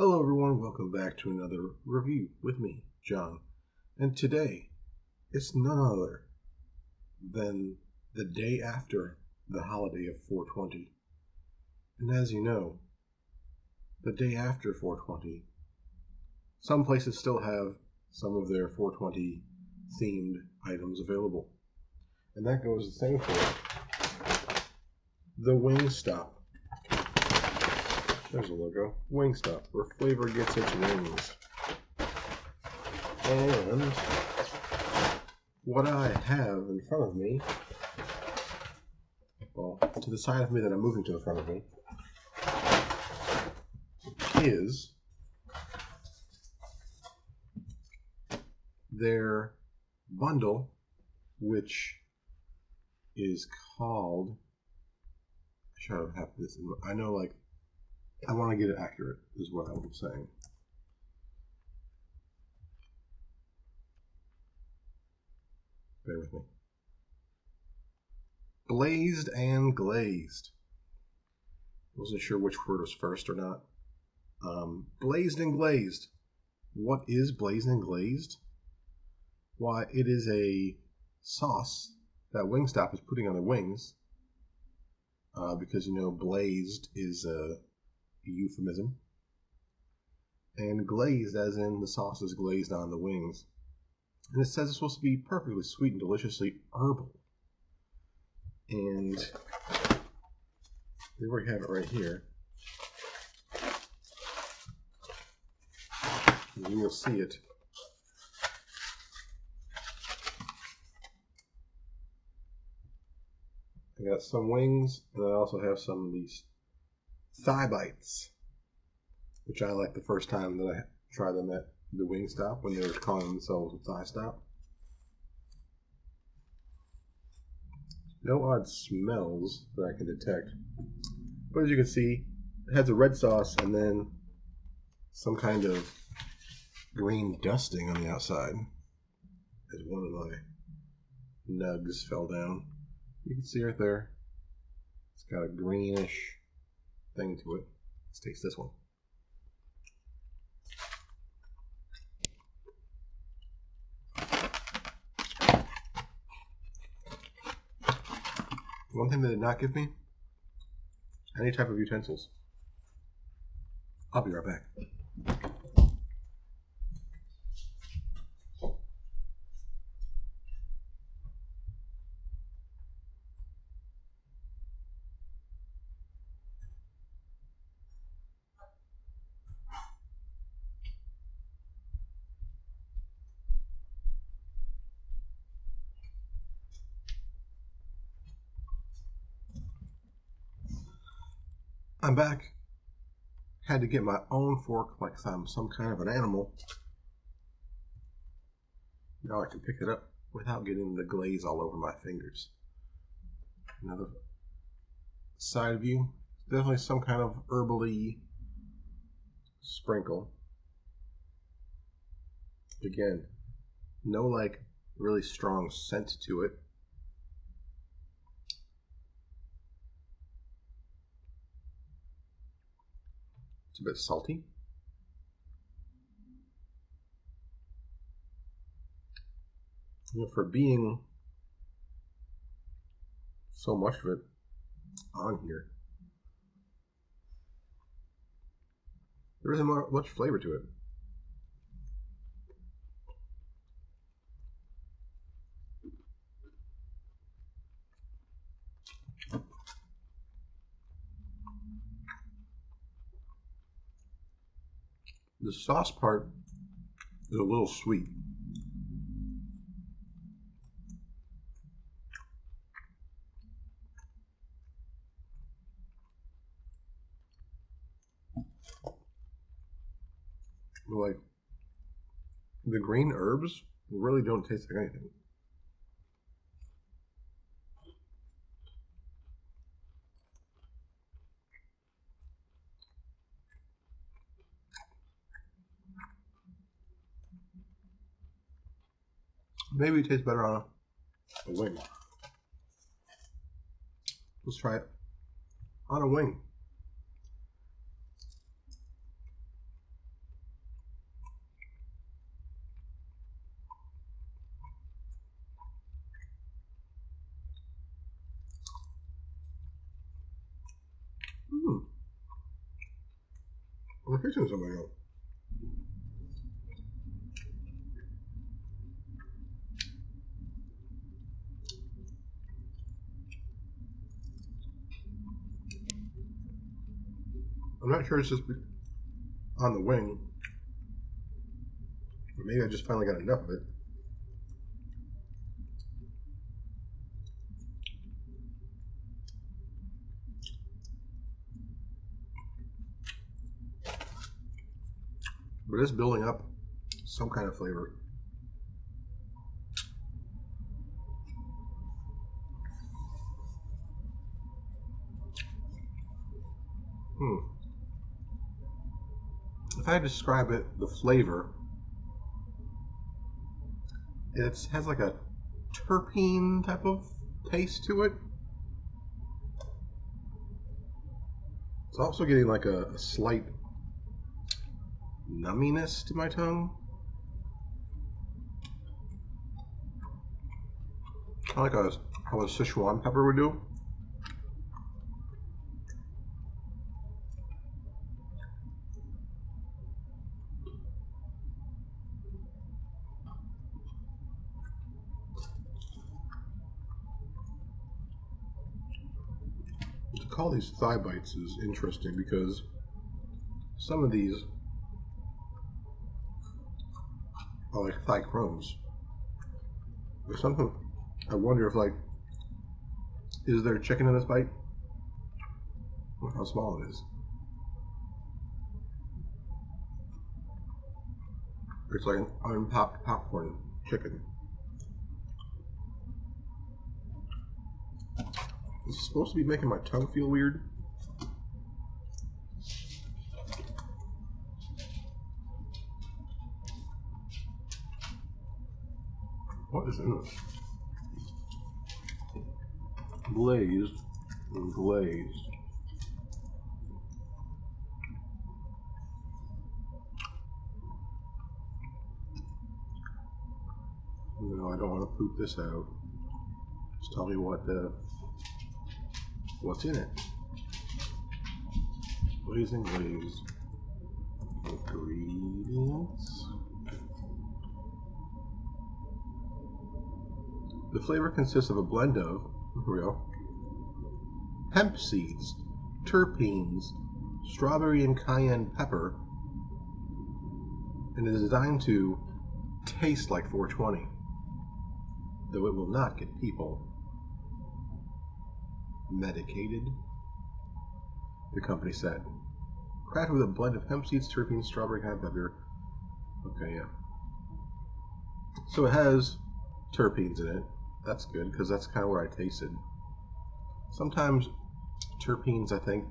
Hello, everyone. Welcome back to another review with me, John. And today, it's none other than the day after the holiday of 420. And as you know, the day after 420, some places still have some of their 420 themed items available. And that goes the same for the Wingstop. There's a logo. Wingstop, where flavor gets into wings. And what I have in front of me, well, to the side of me that I'm moving to the front of me, is their bundle, which is called. I should have this. I know, like, I want to get it accurate, is what I'm saying. Bear with me. Blazed and glazed. Wasn't sure which word was first or not. Um, blazed and glazed. What is blazed and glazed? Why, it is a sauce that Wingstop is putting on their wings. Uh, because you know, blazed is a euphemism. And glazed, as in the sauce is glazed on the wings. And it says it's supposed to be perfectly sweet and deliciously herbal. And there we have it right here. You will see it. I got some wings, and I also have some of these thigh bites, which I like the first time that I tried them at the Wingstop when they were calling themselves a thigh stop. No odd smells that I can detect. But as you can see, it has a red sauce and then some kind of green dusting on the outside. As one of my nugs fell down. You can see right there. It's got a greenish thing to it. Let's taste this one. One thing they did not give me any type of utensils. I'll be right back. I'm back. Had to get my own fork like I'm some kind of an animal. Now I can pick it up without getting the glaze all over my fingers. Another side view. Definitely some kind of herbally sprinkle. Again, no like really strong scent to it. It's a bit salty. You know, for being so much of it on here, there isn't much flavor to it. The sauce part is a little sweet. Like the green herbs really don't taste like anything. Maybe it tastes better on a, wing. Let's try it on a wing. I'm fixing something else. I'm not sure it's just on the wing. Or maybe I just finally got enough of it. But it's building up some kind of flavor. Hmm. If I describe it, the flavor, it has like a terpene type of taste to it. It's also getting like a, a slight numminess to my tongue. Kind of like a, how a Sichuan pepper would do. To call these thigh bites is interesting because some of these are like thigh chromes. There's something I wonder if like is there chicken in this bite? Look how small it is. It's like an unpopped popcorn chicken. Supposed to be making my tongue feel weird? What is in this? Glazed and glazed. No, I don't want to poop this out. Just tell me what the what's in it. Blazing glazed ingredients. The flavor consists of a blend of real hemp seeds, terpenes, strawberry and cayenne pepper, and is designed to taste like 420, though it will not get people medicated. The company said, crafted with a blend of hemp seeds, terpenes, strawberry, cayenne pepper. Okay, yeah. So it has terpenes in it. That's good because that's kind of what I tasted. Sometimes terpenes, I think,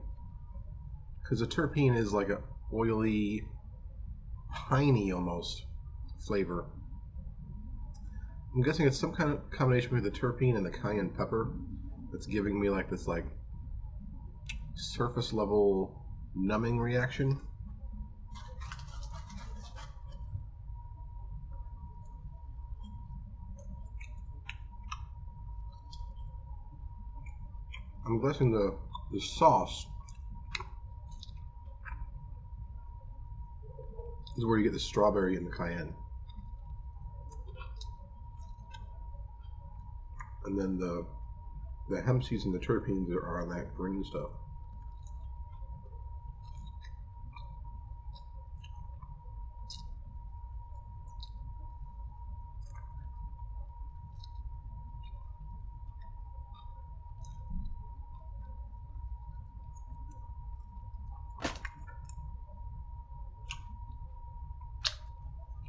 because a terpene is like a oily, piney almost flavor. I'm guessing it's some kind of combination between the terpene and the cayenne pepper that's giving me like this like surface level numbing reaction. I'm guessing the the sauce is where you get the strawberry and the cayenne. And then the the hemp seeds and the terpenes are on that green stuff.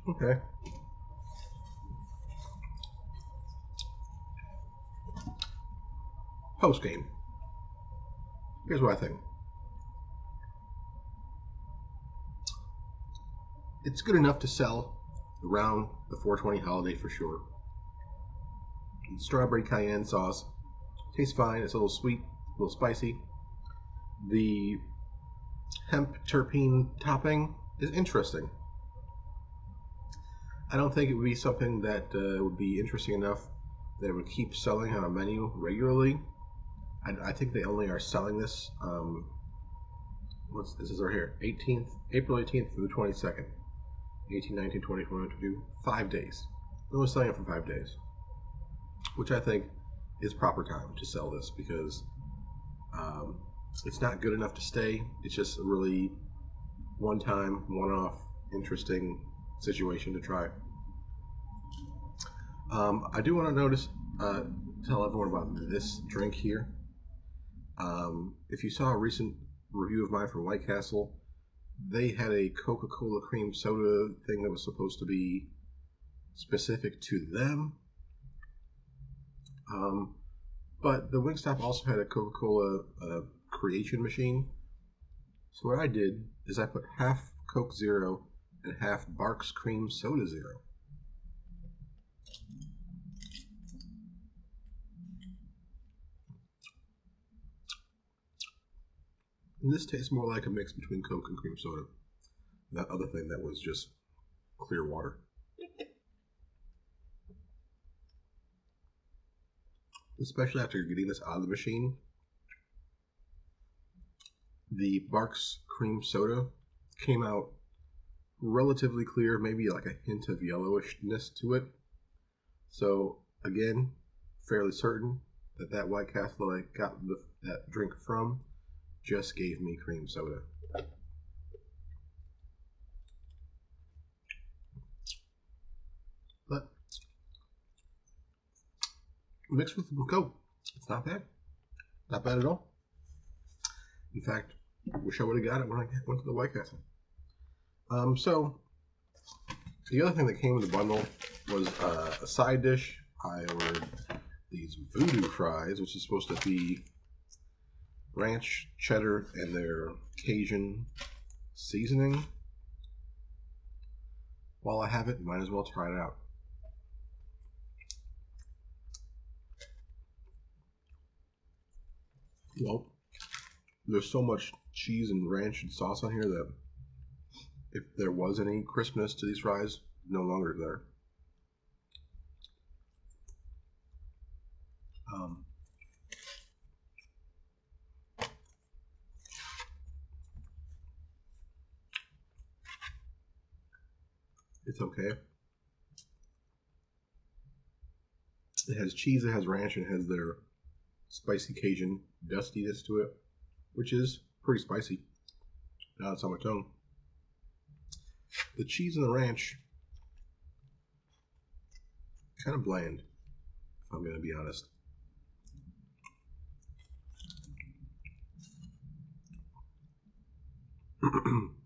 Okay. Post game. Here's what I think. It's good enough to sell around the 420 holiday for sure. The strawberry cayenne sauce tastes fine. It's a little sweet, a little spicy. The hemp terpene topping is interesting. I don't think it would be something that uh, would be interesting enough that it would keep selling on a menu regularly. I, I think they only are selling this um, what's this is right here 18th april 18th through the 22nd 18 19 20 21 22 five days. They're only selling it for five days which i think is proper time to sell this because um, it's not good enough to stay. It's just a really one time one off interesting situation to try. Um, i do want to notice uh, tell everyone about this drink here um, if you saw a recent review of mine from White Castle, they had a Coca Cola cream soda thing that was supposed to be specific to them. Um, but the Wingstop also had a Coca Cola uh, creation machine. So what I did is I put half Coke Zero and half Barq's Cream Soda Zero. And this tastes more like a mix between Coke and cream soda. That other thing that was just clear water. Especially after getting this out of the machine. The Barq's cream soda came out relatively clear, maybe like a hint of yellowishness to it. So again, fairly certain that that White Castle I got the, that drink from just gave me cream soda. But mixed with some Coke, it's not bad. Not bad at all. In fact, wish I would have got it when I went to the White Castle. Um, so the other thing that came in the bundle was uh, a side dish. I ordered these voodoo fries, which is supposed to be ranch, cheddar, and their Cajun seasoning. While I have it, might as well try it out. Well, there's so much cheese and ranch and sauce on here that if there was any crispness to these fries, no longer there. Um, It's okay. It has cheese, it has ranch, and it has their spicy Cajun dustiness to it, which is pretty spicy. Now it's on my tongue. The cheese and the ranch kind of bland, if I'm going to be honest.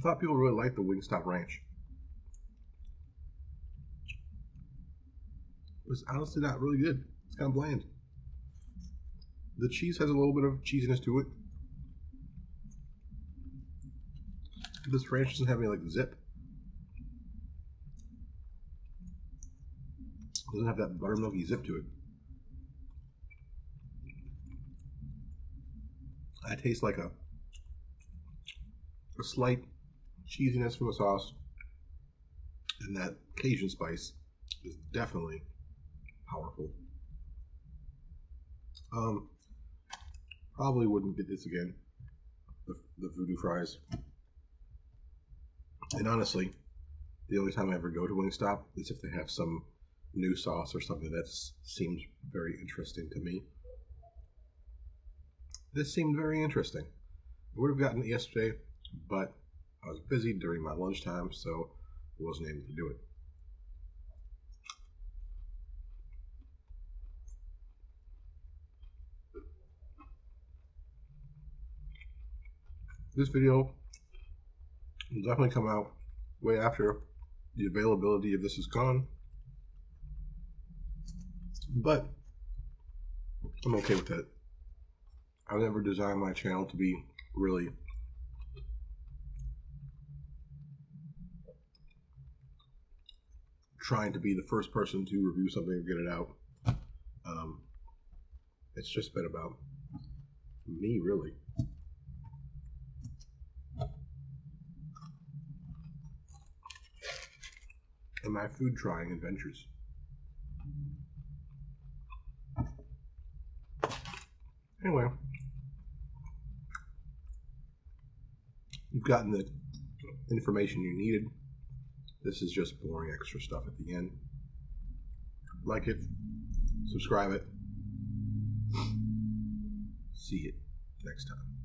I thought people really liked the Wingstop Ranch. It was honestly not really good. It's kind of bland. The cheese has a little bit of cheesiness to it. This ranch doesn't have any like zip. It doesn't have that buttermilky zip to it. I taste like a a slight cheesiness from the sauce, and that Cajun spice is definitely powerful. Um, probably wouldn't get this again. The, the voodoo fries. And honestly, the only time I ever go to Wingstop is if they have some new sauce or something that seems very interesting to me. This seemed very interesting. I would have gotten it yesterday, but I was busy during my lunchtime, so I wasn't able to do it. This video will definitely come out way after the availability of this is gone. But I'm okay with it. I never designed my channel to be really trying to be the first person to review something and get it out. Um, it's just been about me, really. And my food trying adventures. Anyway, you've gotten the information you needed. This is just boring extra stuff at the end. Like it, subscribe it. See it next time.